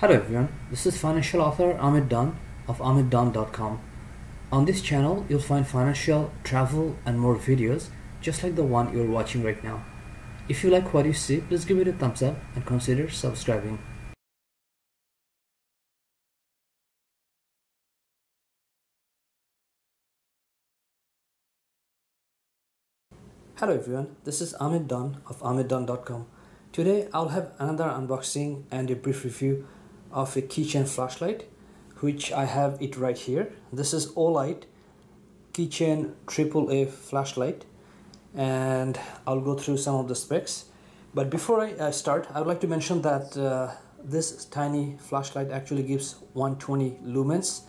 Hello everyone, this is financial author Ahmed Dawn of ahmeddawn.com. On this channel, you'll find financial, travel, and more videos just like the one you're watching right now. If you like what you see, please give it a thumbs up and consider subscribing. Hello everyone, this is Ahmed Dawn of ahmeddawn.com. Today I'll have another unboxing and a brief review of a keychain flashlight which I have it right here. This is Olight keychain AAA flashlight and I'll go through some of the specs. But before I uh, start, I would like to mention that uh, this tiny flashlight actually gives 120 lumens.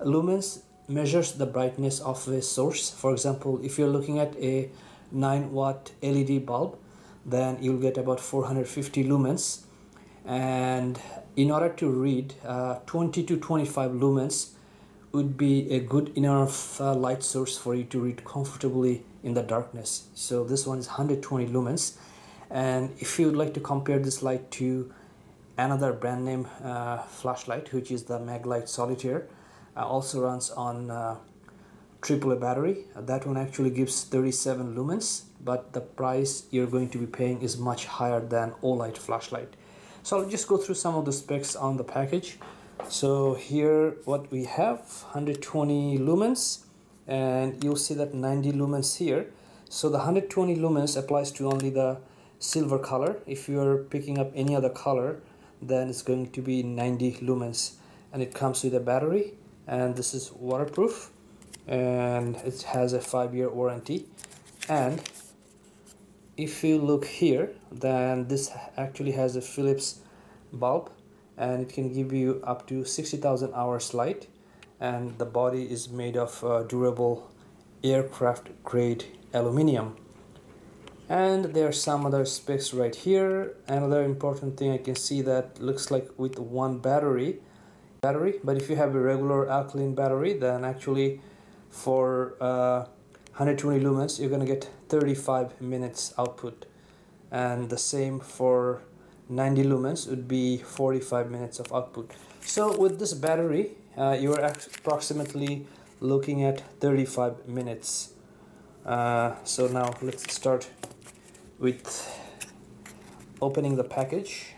Lumens measures the brightness of a source. For example, if you're looking at a 9 watt LED bulb, then you'll get about 450 lumens. And in order to read uh, 20 to 25 lumens would be a good enough uh, light source for you to read comfortably in the darkness. So this one is 120 lumens. And if you would like to compare this light to another brand name uh, flashlight which is the Maglite Solitaire uh, also runs on uh, AAA battery that one actually gives 37 lumens but the price you're going to be paying is much higher than Olight flashlight so I'll just go through some of the specs on the package. So here what we have 120 lumens and you'll see that 90 lumens here. So the 120 lumens applies to only the silver color. If you're picking up any other color then it's going to be 90 lumens. And it comes with a battery and this is waterproof and it has a five-year warranty. And if you look here then this actually has a Philips bulb and it can give you up to 60,000 hours light and the body is made of uh, durable aircraft grade aluminium. And there are some other specs right here. Another important thing I can see that looks like with one battery battery but if you have a regular alkaline battery then actually for uh, 120 lumens you're gonna get 35 minutes output. And the same for 90 lumens would be 45 minutes of output. So with this battery uh, you are approximately looking at 35 minutes. Uh, so now let's start with opening the package.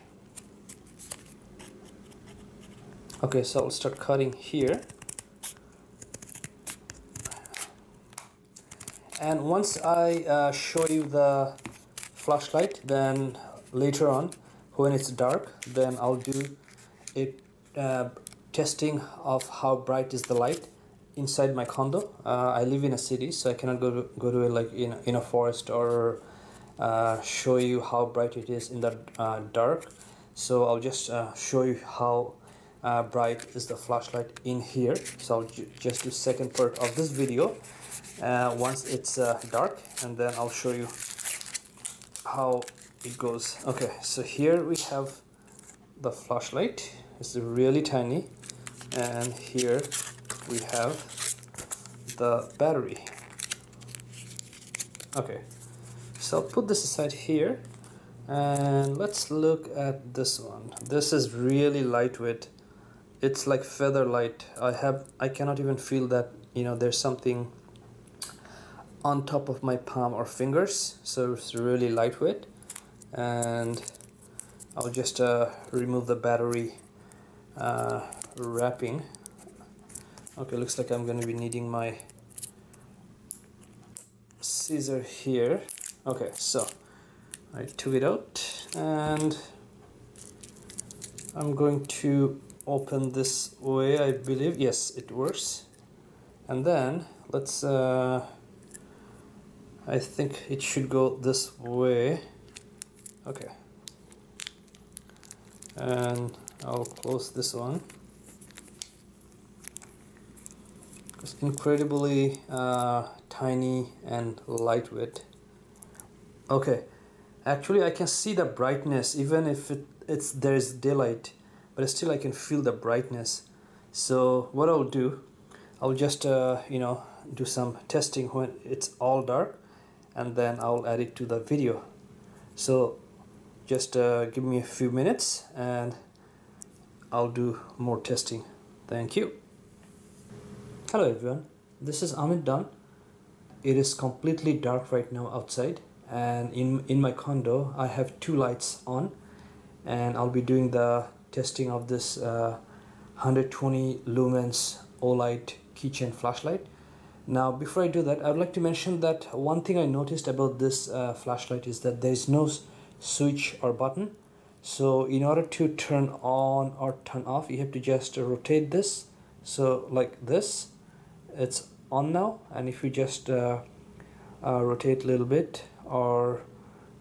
Okay so I'll start cutting here and once I uh, show you the flashlight then later on when it's dark then I'll do a uh, testing of how bright is the light inside my condo. Uh, I live in a city so I cannot go to, go to a, like in, in a forest or uh, show you how bright it is in the uh, dark. So I'll just uh, show you how uh, bright is the flashlight in here. So just do second part of this video. Uh, once it's uh, dark and then I'll show you how it goes. Okay so here we have the flashlight. It's really tiny. And here we have the battery. Okay so I'll put this aside here. And let's look at this one. This is really lightweight it's like feather light. I have I cannot even feel that you know there's something on top of my palm or fingers so it's really lightweight. And I'll just uh, remove the battery uh, wrapping. Okay looks like I'm gonna be needing my scissor here. Okay so I took it out and I'm going to open this way I believe. Yes it works. And then let's uh, I think it should go this way. Okay. And I'll close this one. It's incredibly uh, tiny and lightweight. Okay. Actually I can see the brightness even if it, it's there's daylight but still I can feel the brightness so what I'll do I'll just uh, you know do some testing when it's all dark and then I'll add it to the video so just uh, give me a few minutes and I'll do more testing. Thank you. Hello everyone, this is Ahmed Dawn. It is completely dark right now outside and in, in my condo I have two lights on and I'll be doing the testing of this uh, 120 lumens Olight keychain flashlight. Now before I do that I would like to mention that one thing I noticed about this uh, flashlight is that there is no switch or button. So in order to turn on or turn off you have to just rotate this. So like this it's on now. And if you just uh, uh, rotate a little bit or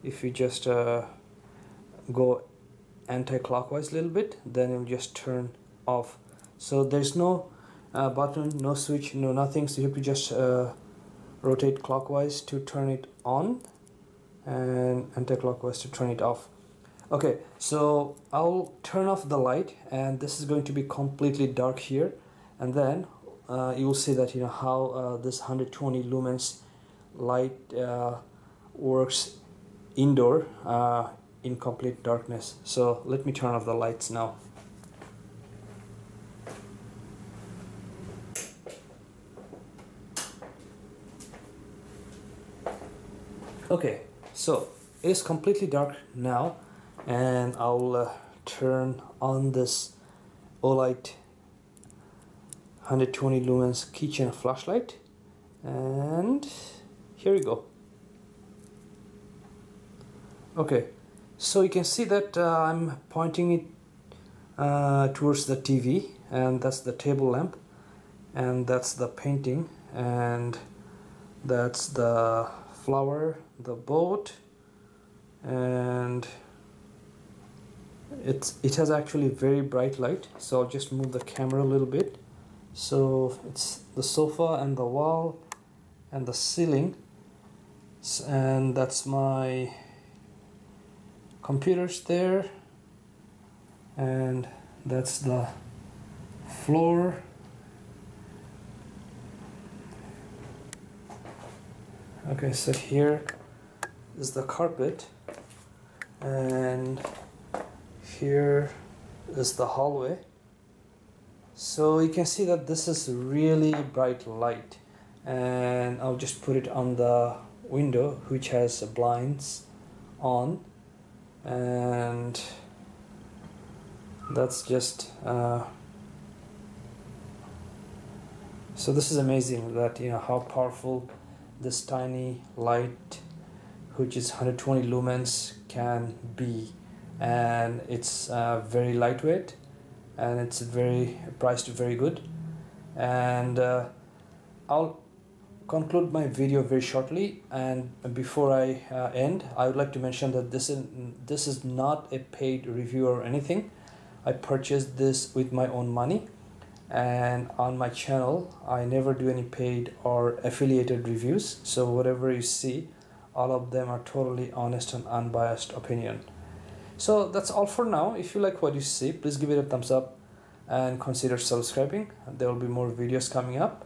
if you just uh, go anti-clockwise a little bit then it'll just turn off. So there's no uh, button no switch no nothing. So you have to just uh, rotate clockwise to turn it on and anti-clockwise to turn it off. Okay so I'll turn off the light and this is going to be completely dark here. And then uh, you will see that you know how uh, this 120 lumens light uh, works indoor uh, in complete darkness. So let me turn off the lights now. Okay so it is completely dark now and I'll uh, turn on this Olight 120 lumens keychain flashlight and here we go. Okay so you can see that uh, I'm pointing it uh, towards the TV and that's the table lamp and that's the painting and that's the flower the boat and it's it has actually very bright light so I'll just move the camera a little bit. So it's the sofa and the wall and the ceiling and that's my computers there. And that's the floor. Okay so here is the carpet. And here is the hallway. So you can see that this is really bright light. And I'll just put it on the window which has blinds on and that's just uh, so this is amazing that you know how powerful this tiny light which is 120 lumens can be. And it's uh, very lightweight and it's very priced very good. And uh, I'll conclude my video very shortly and before I uh, end I would like to mention that this is this is not a paid review or anything. I purchased this with my own money and on my channel I never do any paid or affiliated reviews so whatever you see all of them are totally honest and unbiased opinion. So that's all for now. If you like what you see please give it a thumbs up and consider subscribing. There will be more videos coming up